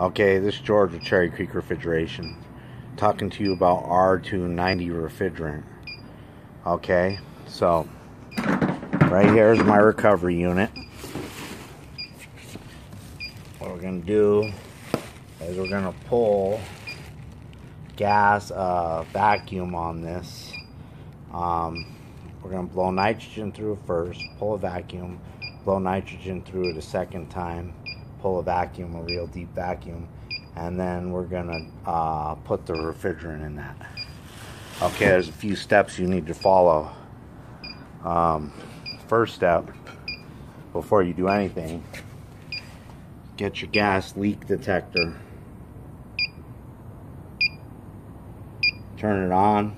Okay, this is George with Cherry Creek Refrigeration. Talking to you about R290 refrigerant. Okay, so right here is my recovery unit. What we're gonna do is we're gonna pull gas uh, vacuum on this. Um, we're gonna blow nitrogen through first, pull a vacuum, blow nitrogen through it a second time, pull a vacuum, a real deep vacuum, and then we're gonna uh, put the refrigerant in that. Okay, there's a few steps you need to follow. Um, first step, before you do anything, get your gas leak detector. Turn it on.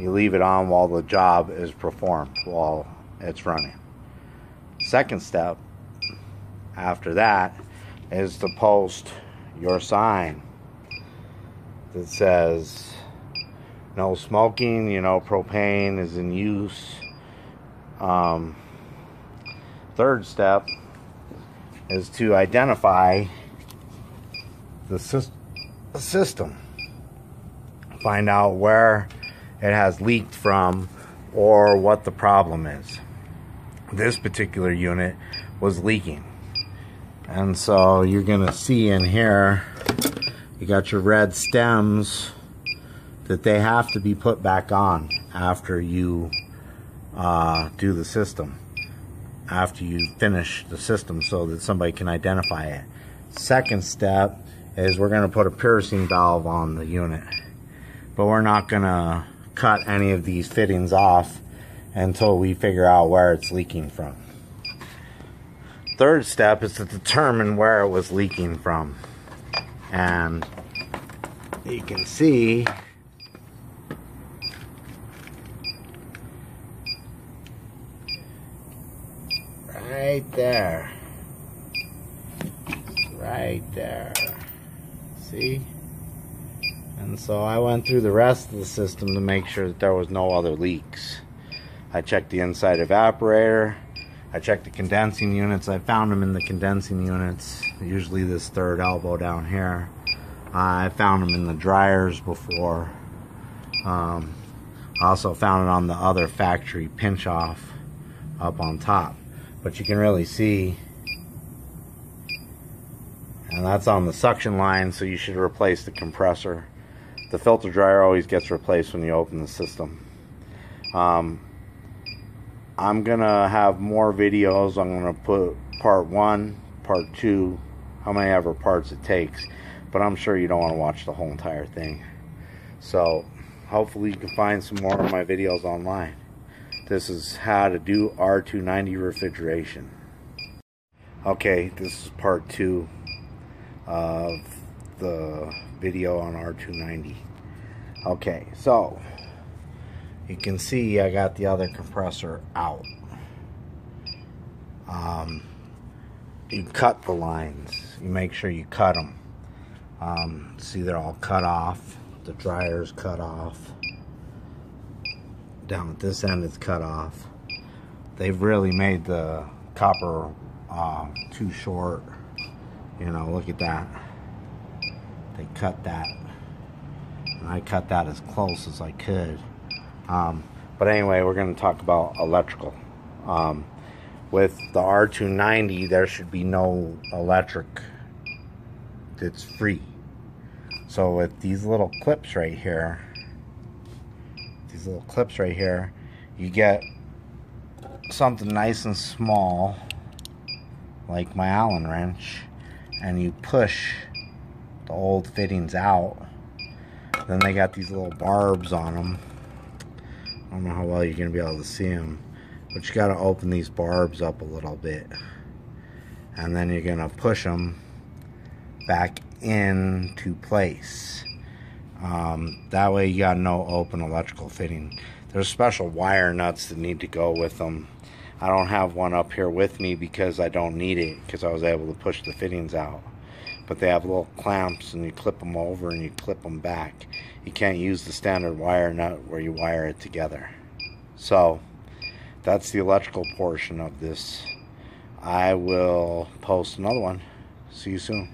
You leave it on while the job is performed, while it's running. Second step, after that, is to post your sign that says no smoking, you know, propane is in use. Um, third step is to identify the, the system, find out where it has leaked from or what the problem is. This particular unit was leaking. And so you're going to see in here, you got your red stems that they have to be put back on after you uh, do the system. After you finish the system so that somebody can identify it. Second step is we're going to put a piercing valve on the unit. But we're not going to cut any of these fittings off until we figure out where it's leaking from. Third step is to determine where it was leaking from. And you can see right there. Right there. See? And so I went through the rest of the system to make sure that there was no other leaks. I checked the inside evaporator. I checked the condensing units. I found them in the condensing units, usually this third elbow down here. I found them in the dryers before. Um, I also found it on the other factory pinch off up on top. But you can really see, and that's on the suction line, so you should replace the compressor. The filter dryer always gets replaced when you open the system. Um, I'm gonna have more videos. I'm gonna put part one, part two, how many ever parts it takes. But I'm sure you don't want to watch the whole entire thing. So hopefully you can find some more of my videos online. This is how to do R290 refrigeration. Okay, this is part two of the video on R290. Okay, so you can see I got the other compressor out. Um, you cut the lines. You make sure you cut them. Um, see, they're all cut off. The dryer's cut off. Down at this end, it's cut off. They've really made the copper uh, too short. You know, look at that. They cut that. And I cut that as close as I could. Um, but anyway, we're going to talk about electrical. Um, with the R290, there should be no electric that's free. So with these little clips right here, these little clips right here, you get something nice and small, like my Allen wrench, and you push the old fittings out. Then they got these little barbs on them. Don't know how well you're going to be able to see them. But you got to open these barbs up a little bit. And then you're going to push them back into place. Um, that way you got no open electrical fitting. There's special wire nuts that need to go with them. I don't have one up here with me because I don't need it because I was able to push the fittings out. But they have little clamps and you clip them over and you clip them back. You can't use the standard wire nut where you wire it together. So that's the electrical portion of this. I will post another one. See you soon.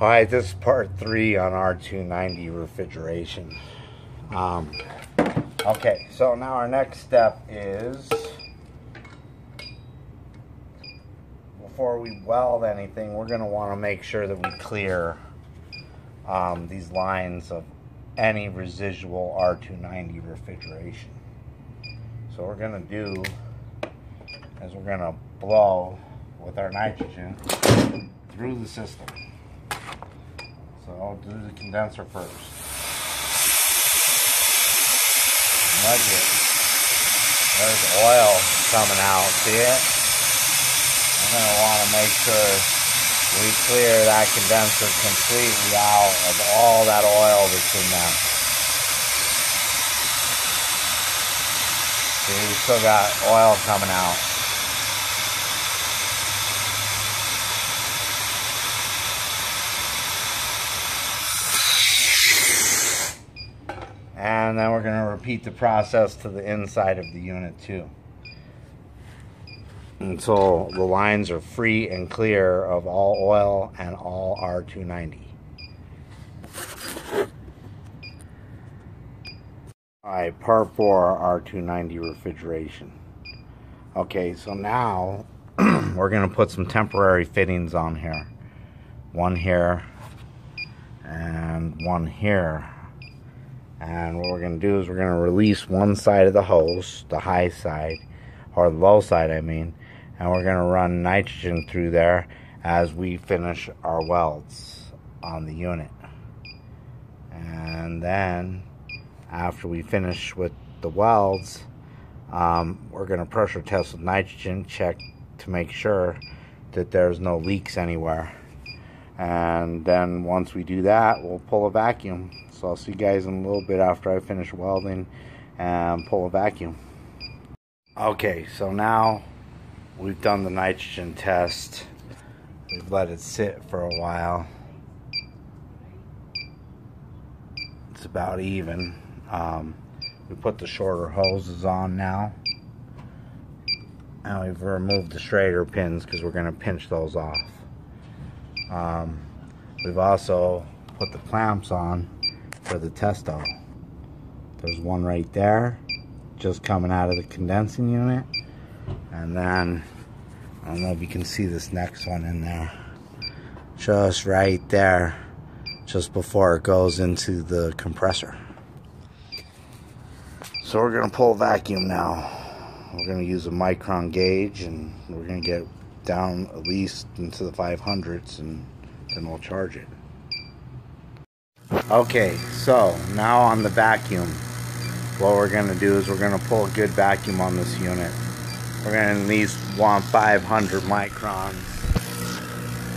All right, this is part three on R290 refrigeration. Um, okay, so now our next step is before we weld anything, we're going to want to make sure that we clear um, these lines of any residual R290 refrigeration. So we're going to do is we're going to blow with our nitrogen through the system. So I'll do the condenser first. Nudge it. There's oil coming out, see it? Going to want to make sure we clear that condenser completely out of all that oil that's in there. See, we still got oil coming out. And then we're going to repeat the process to the inside of the unit too. Until the lines are free and clear of all oil and all R290. Alright, part 4 R290 refrigeration. Okay, so now we're going to put some temporary fittings on here. One here and one here and what we're going to do is we're going to release one side of the hose, the high side, or the low side, I mean, and we're going to run nitrogen through there as we finish our welds on the unit. And then, after we finish with the welds, um, we're going to pressure test with nitrogen, check to make sure that there's no leaks anywhere. And then once we do that, we'll pull a vacuum so I'll see you guys in a little bit after I finish welding and pull a vacuum. Okay, so now we've done the nitrogen test. We've let it sit for a while. It's about even. Um, we put the shorter hoses on now. And we've removed the Schrader pins because we're going to pinch those off. Um, we've also put the clamps on for the testo. There's one right there, just coming out of the condensing unit. And then, I don't know if you can see this next one in there. Just right there, just before it goes into the compressor. So we're gonna pull vacuum now. We're gonna use a micron gauge and we're gonna get down at least into the 500s and then we'll charge it. Okay, so now on the vacuum, what we're going to do is we're going to pull a good vacuum on this unit. We're going to at least want 500 microns.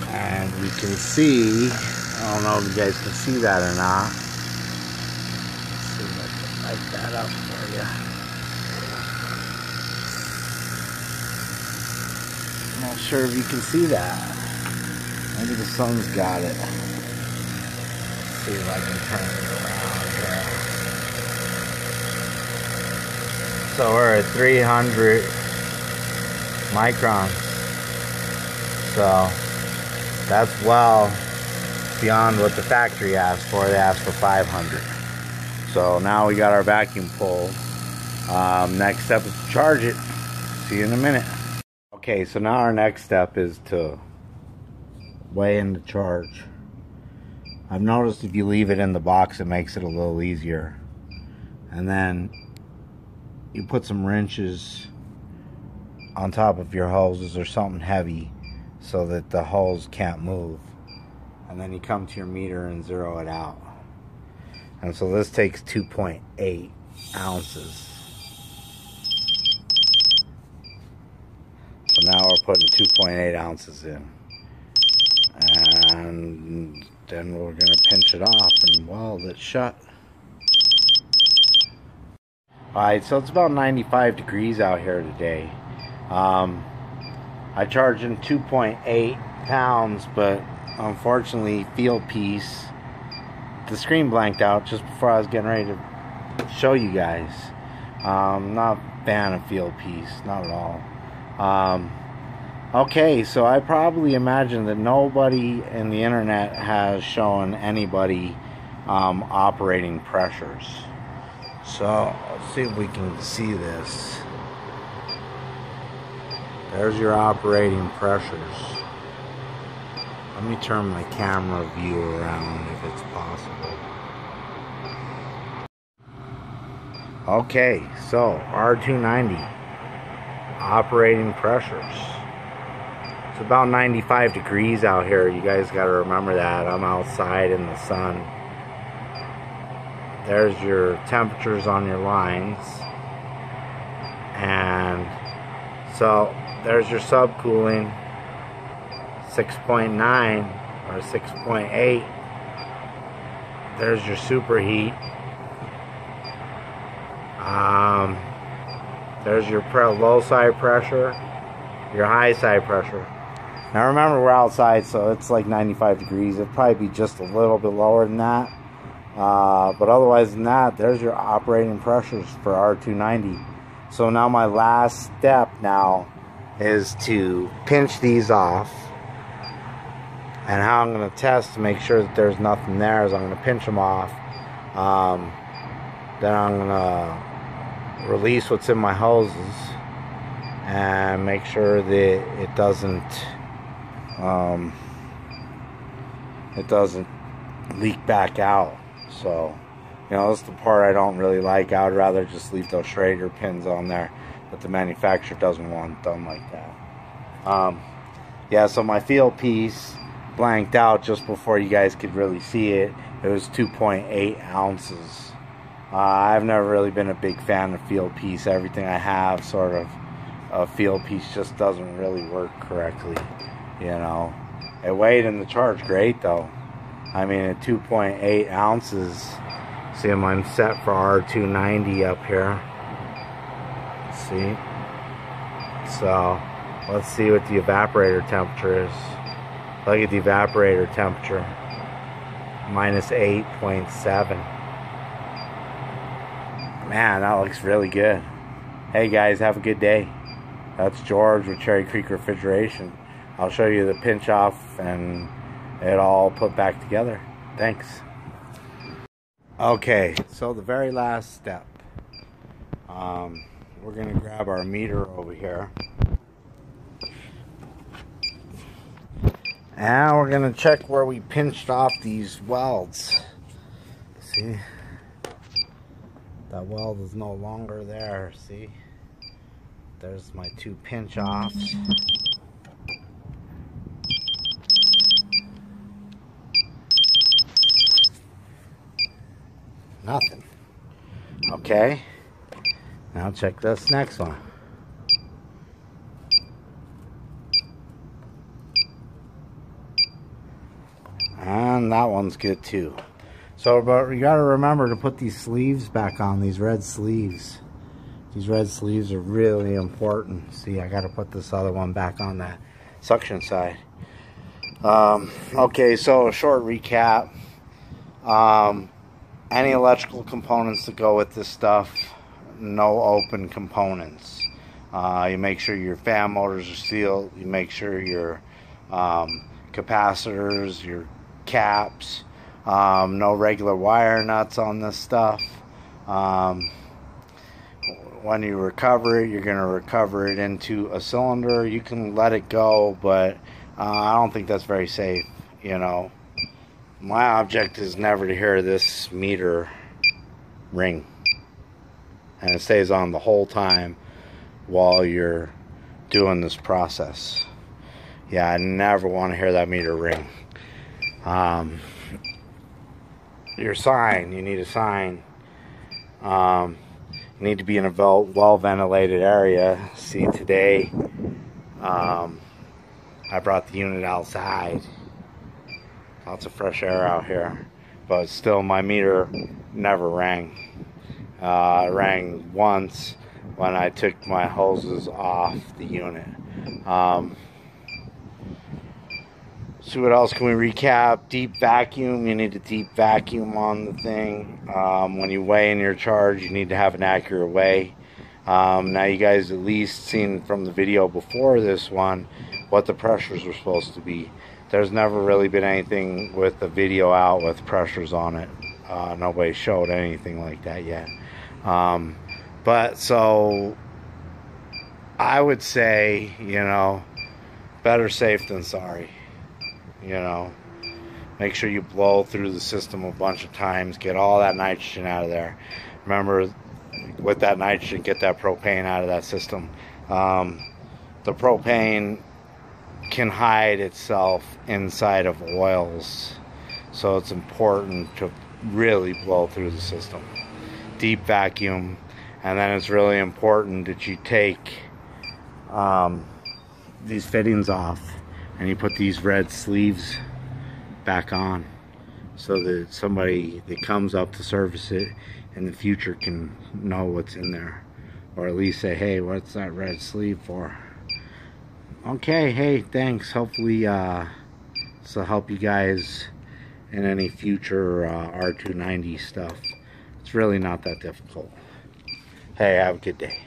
And you can see, I don't know if you guys can see that or not. Let's see if I can light that up for you. I'm not sure if you can see that. Maybe the sun's got it see if I can turn it around here. So we're at 300 microns. So that's well beyond what the factory asked for. They asked for 500. So now we got our vacuum pulled. Um, next step is to charge it. See you in a minute. Okay, so now our next step is to weigh in the charge. I've noticed if you leave it in the box, it makes it a little easier. And then you put some wrenches on top of your hoses or something heavy so that the hose can't move. And then you come to your meter and zero it out. And so this takes 2.8 ounces. So now we're putting 2.8 ounces in. And then we're going to pinch it off and weld it shut. Alright, so it's about 95 degrees out here today. Um, I charged him 2.8 pounds, but unfortunately, Fieldpiece, the screen blanked out just before I was getting ready to show you guys. Um, not a fan of Fieldpiece, not at all. Um, Okay, so I probably imagine that nobody in the internet has shown anybody um, operating pressures. So let's see if we can see this. There's your operating pressures. Let me turn my camera view around if it's possible. Okay, so R290 operating pressures. It's about 95 degrees out here. You guys got to remember that. I'm outside in the sun. There's your temperatures on your lines. And so there's your subcooling 6.9 or 6.8. There's your superheat. Um, there's your low side pressure, your high side pressure. Now remember we're outside, so it's like 95 degrees. It'll probably be just a little bit lower than that. Uh, but otherwise than that, there's your operating pressures for R290. So now my last step now is to pinch these off. And how I'm going to test to make sure that there's nothing there is I'm going to pinch them off. Um, then I'm going to release what's in my hoses and make sure that it doesn't um, it doesn't leak back out. So, you know, that's the part I don't really like. I would rather just leave those Schrader pins on there, but the manufacturer doesn't want them like that. Um, yeah, so my Fieldpiece blanked out just before you guys could really see it. It was 2.8 ounces. Uh, I've never really been a big fan of Fieldpiece. Everything I have, sort of, a Fieldpiece just doesn't really work correctly. You know, it weighed in the charge great though. I mean, at 2.8 ounces. See, I'm set for R290 up here. See? So, let's see what the evaporator temperature is. Look at the evaporator temperature. Minus 8.7. Man, that looks really good. Hey guys, have a good day. That's George with Cherry Creek Refrigeration. I'll show you the pinch off and it all put back together. Thanks. Okay, so the very last step. Um, we're going to grab our meter over here. Now we're going to check where we pinched off these welds. See? That weld is no longer there, see? There's my two pinch offs. Nothing. Okay. Now check this next one. And that one's good too. So, but you got to remember to put these sleeves back on, these red sleeves. These red sleeves are really important. See, I got to put this other one back on that suction side. Um, okay, so a short recap. Um, any electrical components that go with this stuff no open components. Uh, you make sure your fan motors are sealed you make sure your um, capacitors your caps um, no regular wire nuts on this stuff. Um, when you recover it you're going to recover it into a cylinder. You can let it go but uh, I don't think that's very safe you know. My object is never to hear this meter ring and it stays on the whole time while you're doing this process. Yeah I never want to hear that meter ring. Um, your sign you need a sign. Um, you need to be in a well ventilated area. See today um, I brought the unit outside. Lots of fresh air out here but still my meter never rang uh, rang once when I took my hoses off the unit um, see what else can we recap deep vacuum you need a deep vacuum on the thing um, when you weigh in your charge you need to have an accurate weigh um, now you guys at least seen from the video before this one what the pressures were supposed to be. There's never really been anything with the video out with pressures on it. Uh, nobody showed anything like that yet. Um, but so I would say, you know, better safe than sorry. You know, make sure you blow through the system a bunch of times, get all that nitrogen out of there. Remember, with that nitrogen, get that propane out of that system. Um, the propane can hide itself inside of oils, so it's important to really blow through the system. Deep vacuum, and then it's really important that you take um, these fittings off and you put these red sleeves back on so that somebody that comes up to service it in the future can know what's in there or at least say hey what's that red sleeve for? Okay hey thanks. Hopefully uh this will help you guys in any future uh, R290 stuff really not that difficult. Hey have a good day